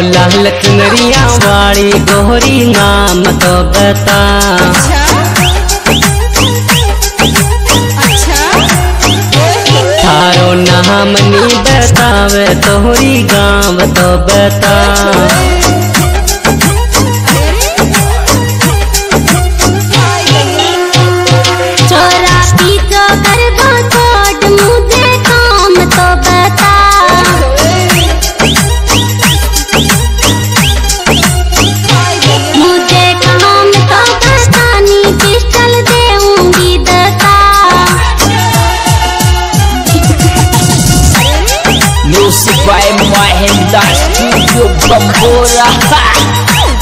लाल कुमरिया वाली गोरी नाम तो बता। अच्छा। अच्छा। थारो नाम नी बतावे तोहरी गाँव तो बता। By Mahindra Studio Bambora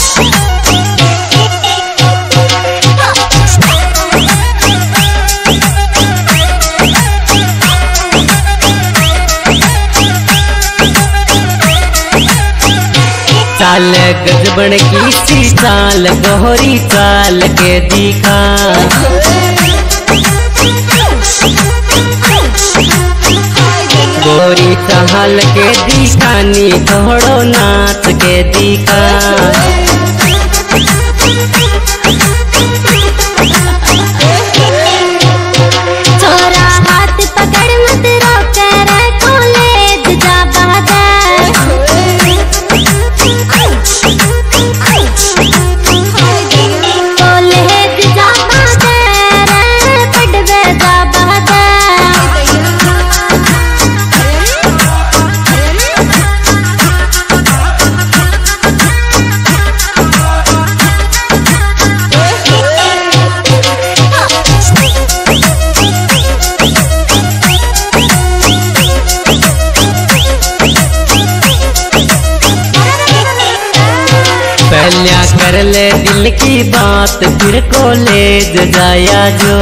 चाल गजबन की सी चाल गोहरी चाल के दिखा चाल के दिखानी थोड़ो नाच के दिखा। पहल्या कर ले दिल की बात फिर को ले जाया जो।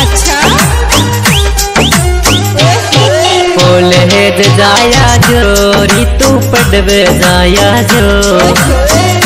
अच्छा। जाया जो ऋतु तू जाया जो।